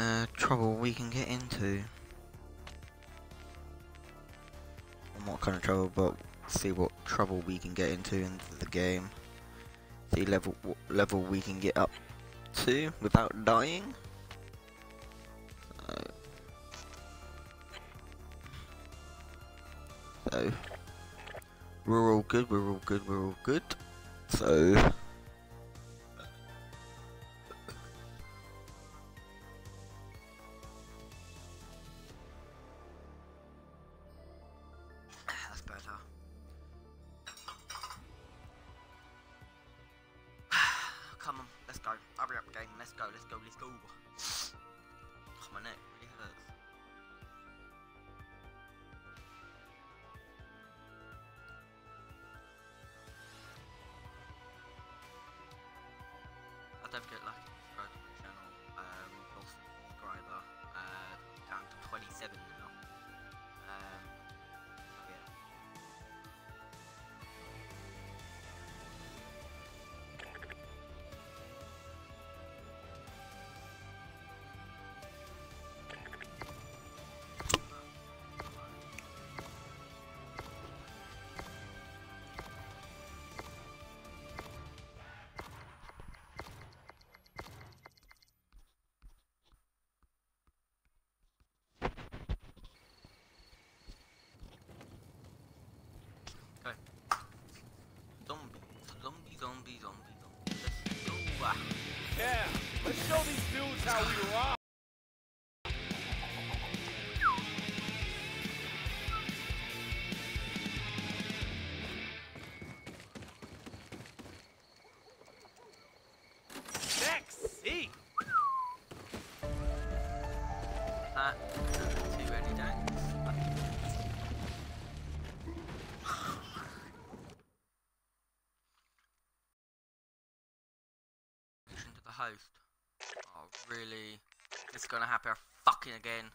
uh, trouble we can get into. Well, not kind of trouble, but see what trouble we can get into in the game. See level what level we can get up to without dying. So we're all good. We're all good. We're all good. So. Zombie, zombie, zombie. Let's go. Ah. Yeah, let's show these dudes how we rock. Oh, really? Is gonna happen fucking again.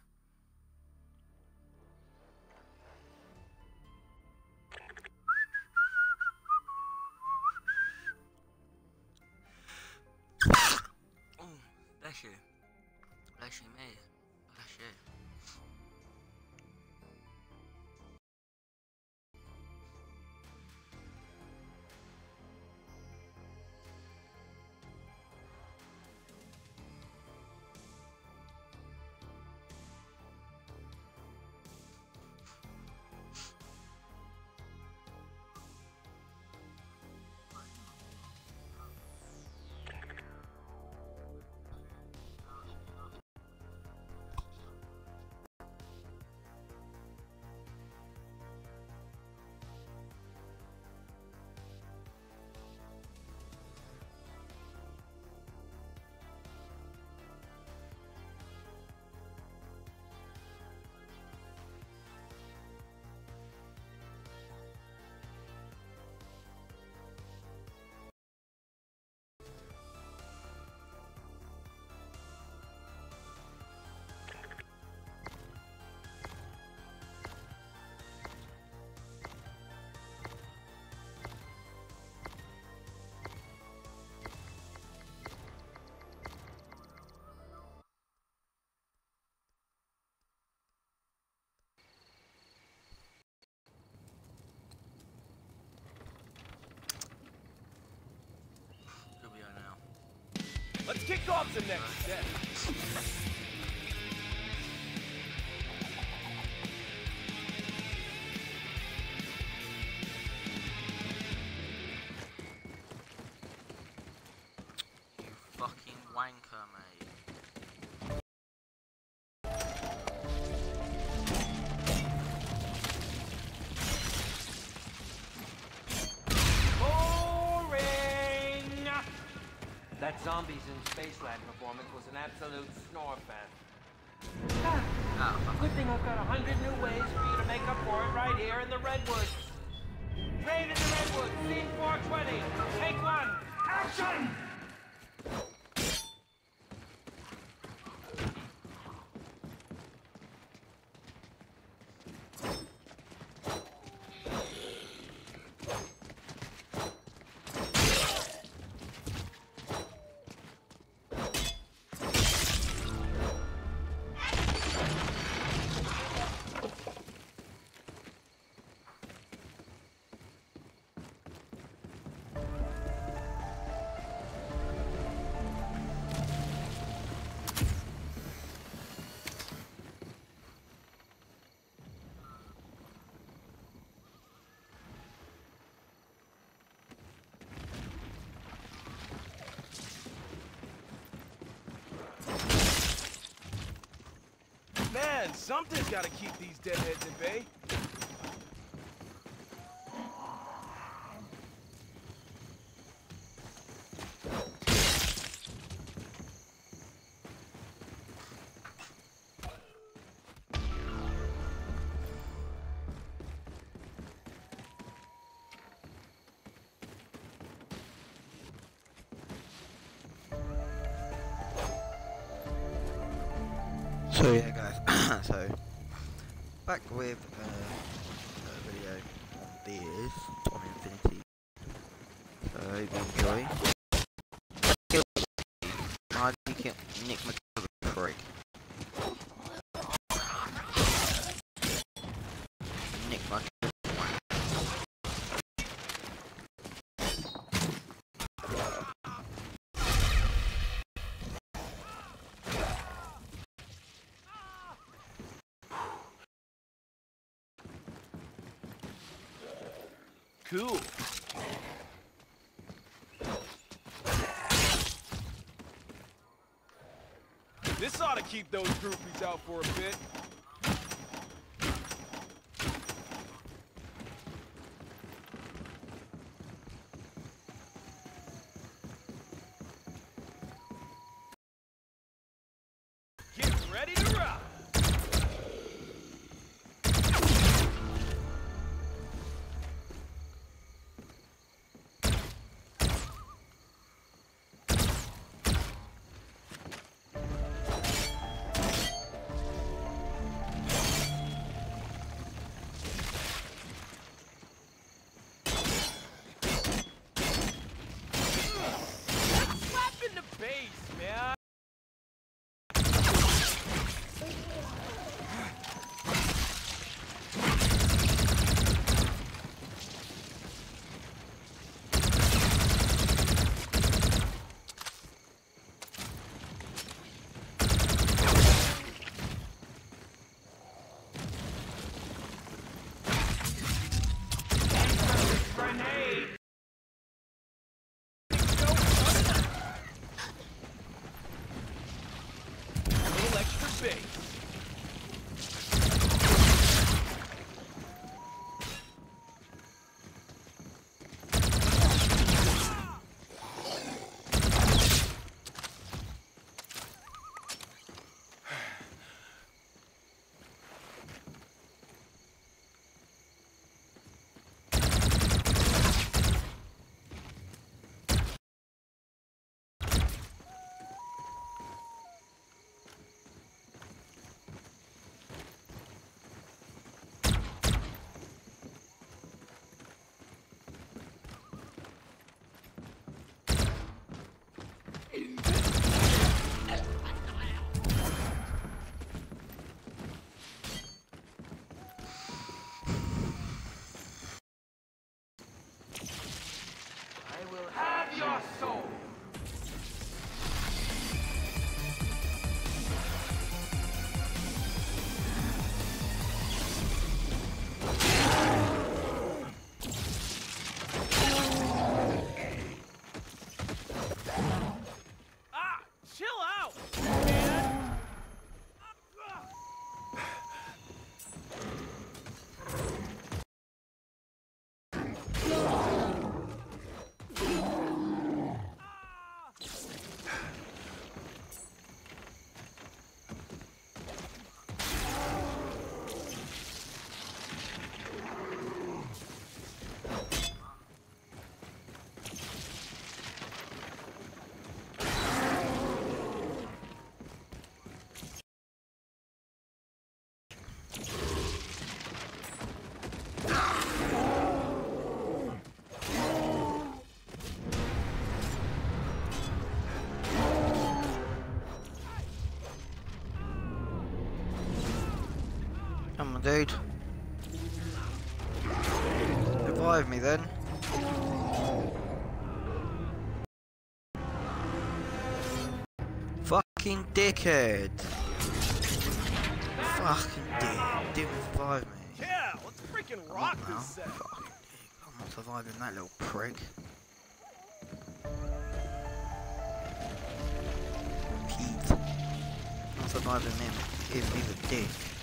The next set. Something's gotta keep these deadheads at bay. So yeah so back with uh, a video on this on Infinity. So I hope you enjoy. How do you get Nick McDougall prick? Nick McDougall. Cool. This ought to keep those groupies out for a bit. On, dude. Revive me then. Fucking dickhead. Fucking dick. Didn't revive me. Yeah, let's freaking Come rock this set. Fucking dick. I'm not surviving that little prick. Pete. I'm not surviving him. He's a dick.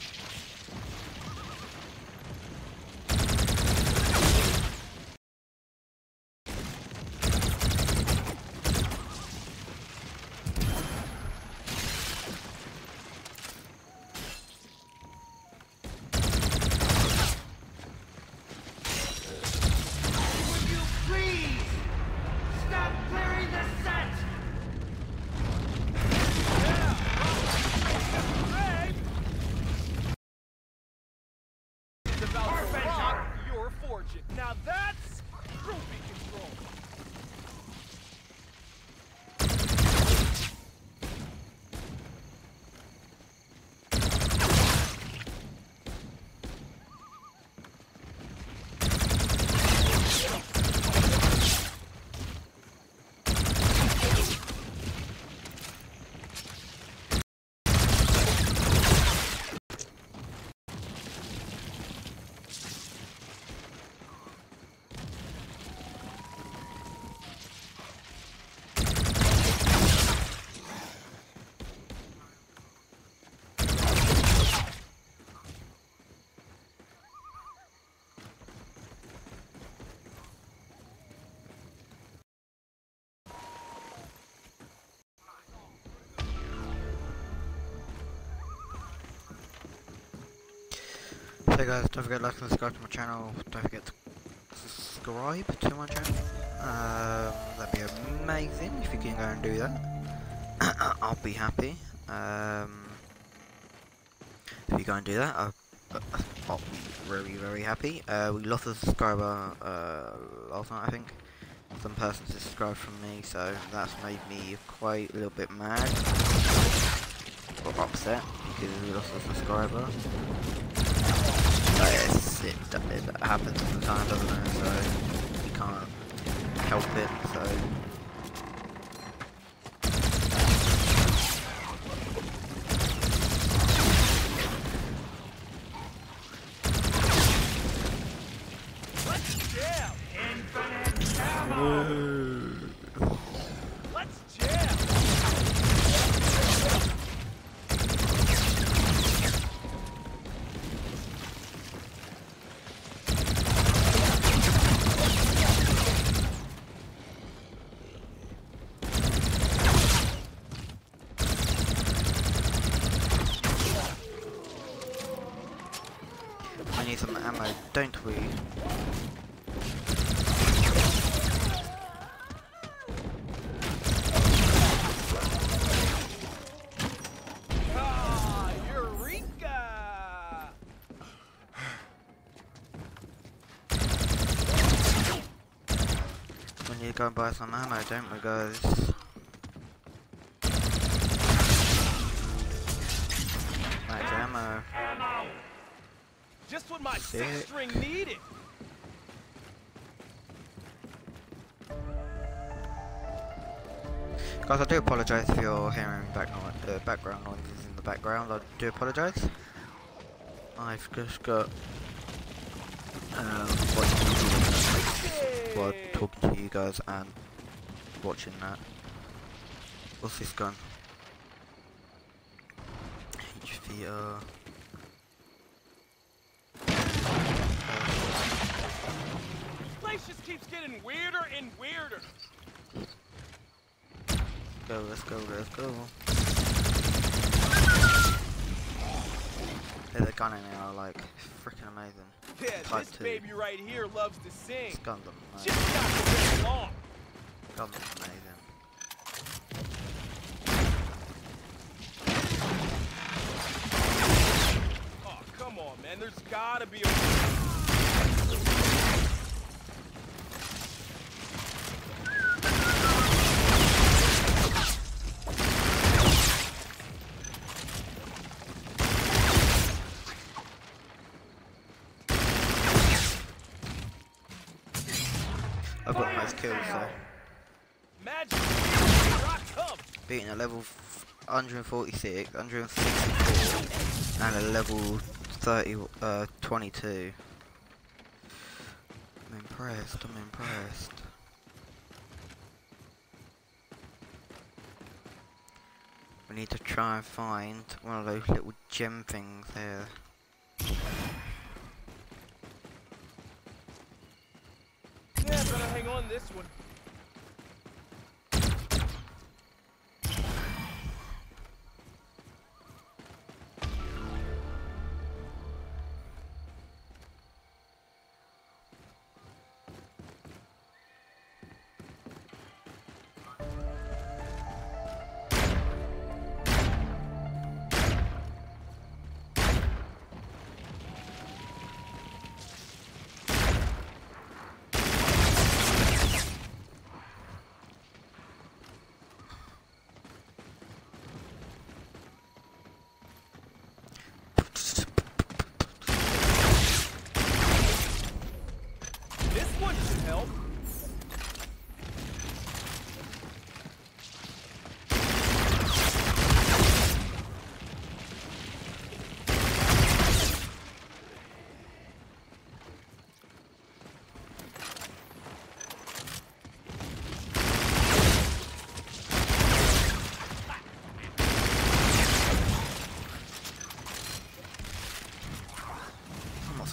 Guys, don't forget to like and subscribe to my channel. Don't forget to subscribe to my channel. Um, that'd be amazing if you can go and do that. I'll be happy. Um, if you go and do that, I'll, I'll be very, very happy. Uh, we lost a subscriber uh, last night, I think. Some person subscribed from me, so that's made me quite a little bit mad or upset because we lost a subscriber. But it, it happens time, doesn't it? So you can't help it. So Let's jam. Infinite ammo. Let's jam. we need some ammo, don't we? Ah, Eureka! We need to go and buy some ammo, don't we, guys? Right, ammo. Ammo. Just what my Sick. six string needed. Guys, I do apologise if you're hearing back no- uh, background noises in the background. I do apologise. I've just got um, while talking to you guys and watching that. What's this gun? HVR. Place just keeps getting weirder and weirder. Go, let's go, let's go. Yeah, the gun in there are like freaking amazing. Yeah, Type this two. baby right here loves to sing. This gun's Just got to get amazing. Oh, come on, man. There's gotta be a. I've got most kills. Here beating a level f- 146, 164, and a level 30, uh, 22. I'm impressed. I'm impressed. We need to try and find one of those little gem things there. Better hang on this one.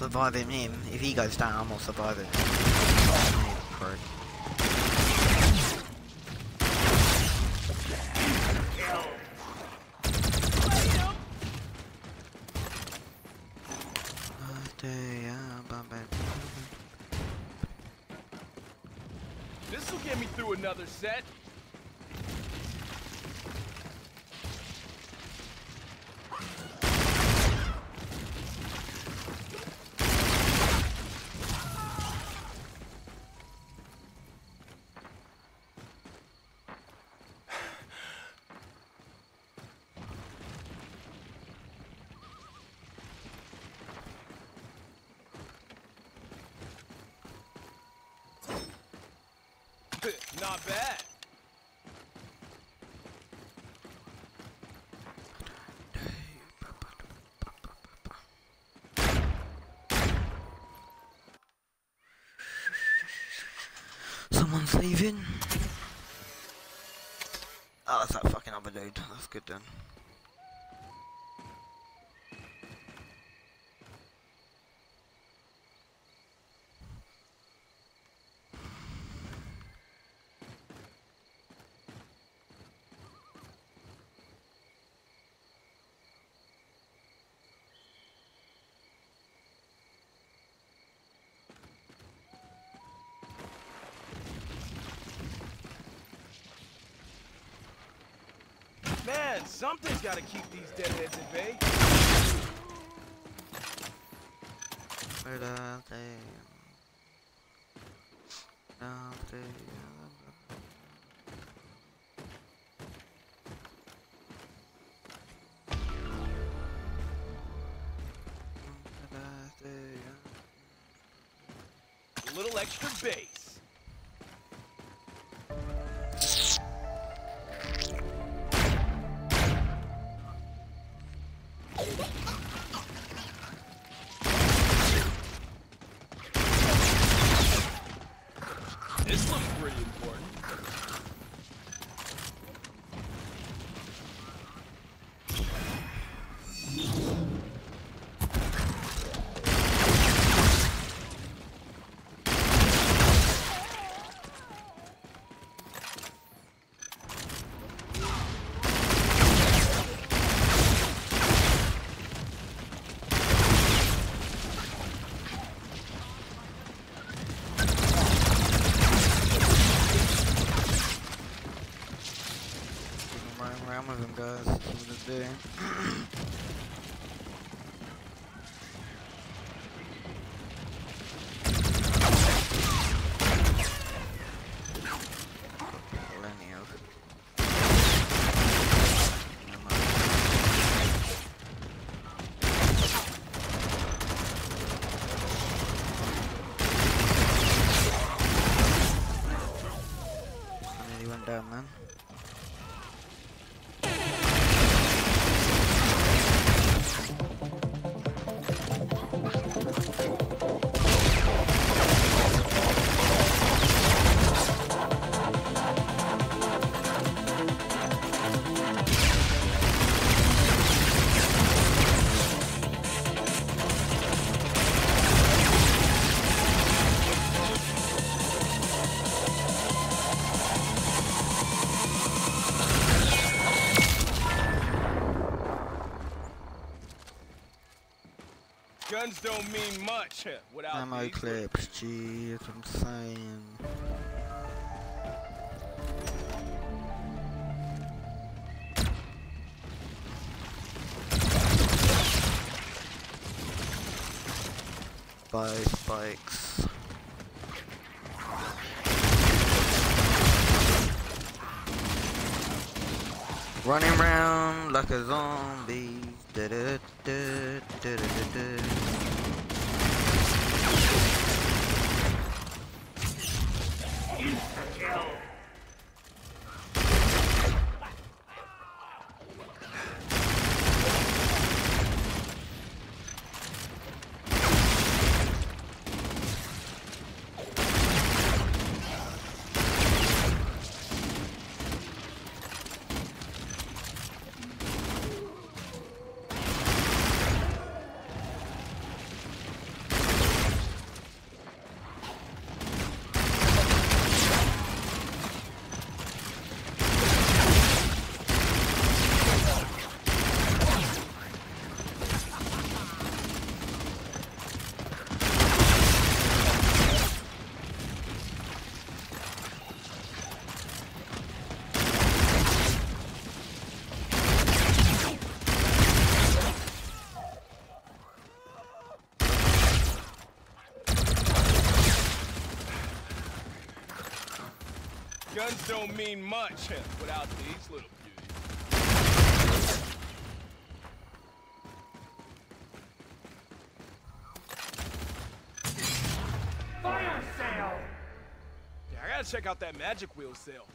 Surviving him. If he goes down, I'm not surviving. Prick. This'll get me through another set. Not bad. Someone's leaving. Oh, that's that fucking other dude. That's good then. Man, something's gotta keep these deadheads at bay. Where are they? Mean much without Ammo clips, gee, that's what I'm saying. Buy spikes. Running around like a zombie. Da-da-da-da-da-da-da. Guns don't mean much without these little beauties. Fire sale! Yeah, I gotta check out that magic wheel sale.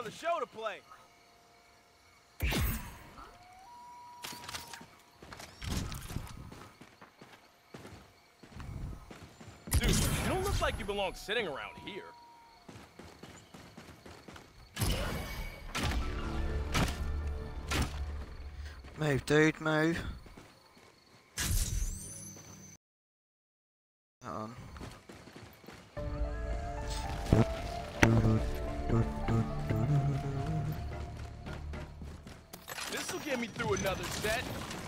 Another show to play. Dude, you don't look like you belong sitting around here. Move, dude, move. Hold on. Another set.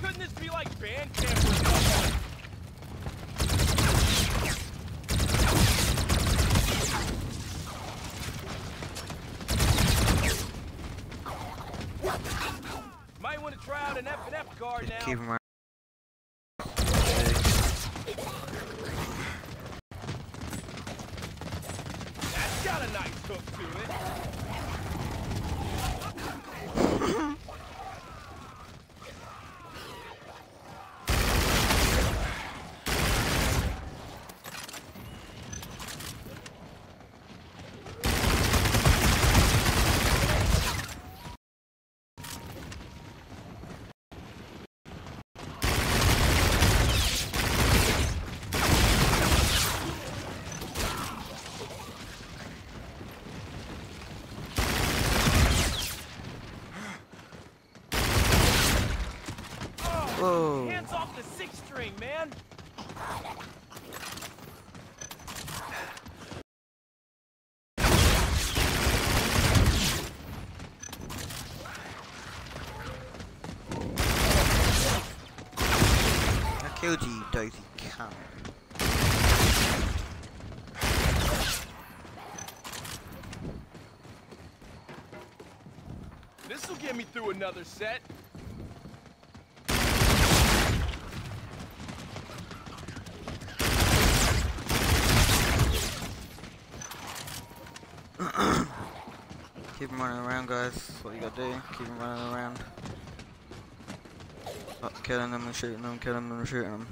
Couldn't this be like band camp or something? Might want to try out an F and F card now. Keep him around. That's got a nice hook to it. Whoa. Hands off the six string, man. I killed you, you dozy cunt. This'll get me through another set. Him running around, guys. That's what you gotta do. Keep him running around. Stop killing them and shooting them, killing them and shooting them.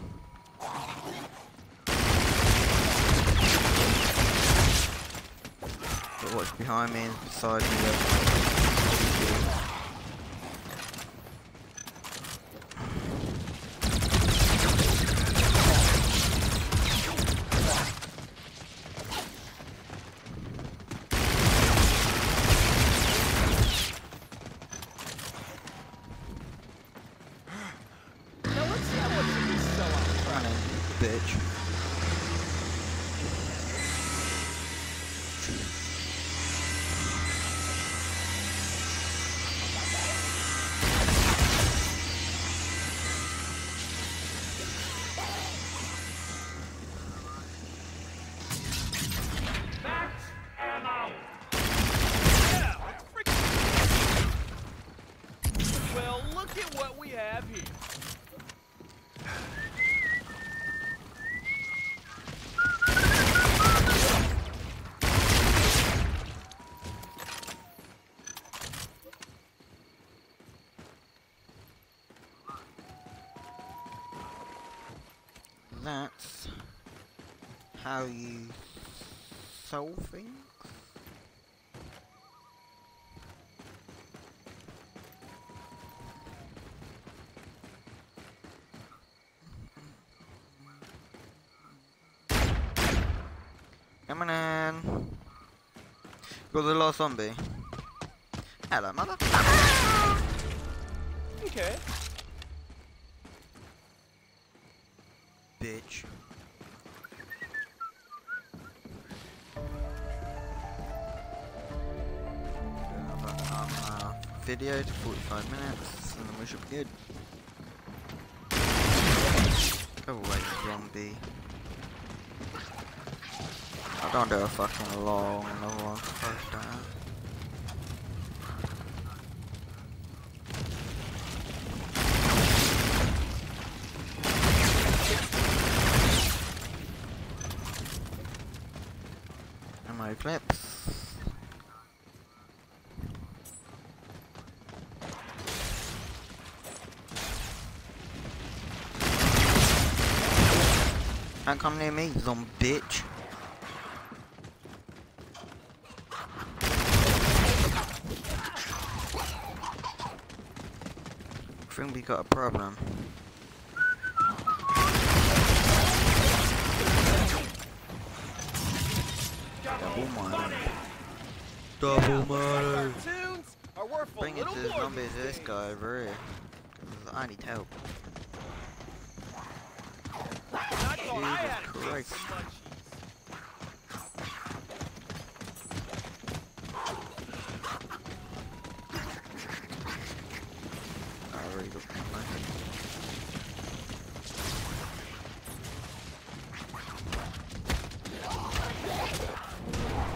But what's behind me and beside me? That's how you solve things. Come on in. Got the last zombie. Hello, mother. Okay. Video to 45 minutes, and then we should be good. Oh wait, wrong I don't do a fucking long one. Fuck that. Ammo clips. Don't come near me, zombie bitch. I think we got a problem. Double murder. Double murder. Cartoons are worth a Bring it little to the more zombies, these this days. guy over here. 'Cause I need help. And I thought I Jesus had a case Christ. of munchies. I really got my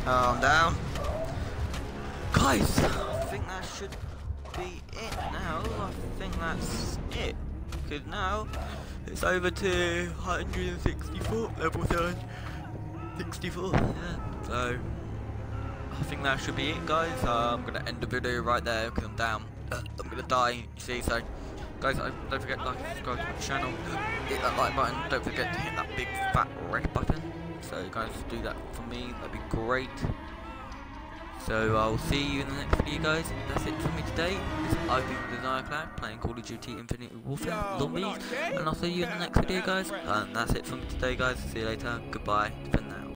Calm down. Guys, I think that should be it now. I think that's it. Because now it's over to 164, level 7. 64, yeah. So, I think that should be it, guys. Uh, I'm gonna end the video right there because I'm down. Uh, I'm gonna die. You see, so guys, don't forget to like, subscribe to my channel, hit that like button. Don't forget to hit that big fat red button. So, guys, do that for me. That'd be great. So I'll see you in the next video, guys. That's it for me today. This I've been the Desire Clan playing Call of Duty Infinite Warfare Zombies, what up, Jay? and I'll see you in the next video, guys. And that's it for me today, guys. See you later. Goodbye.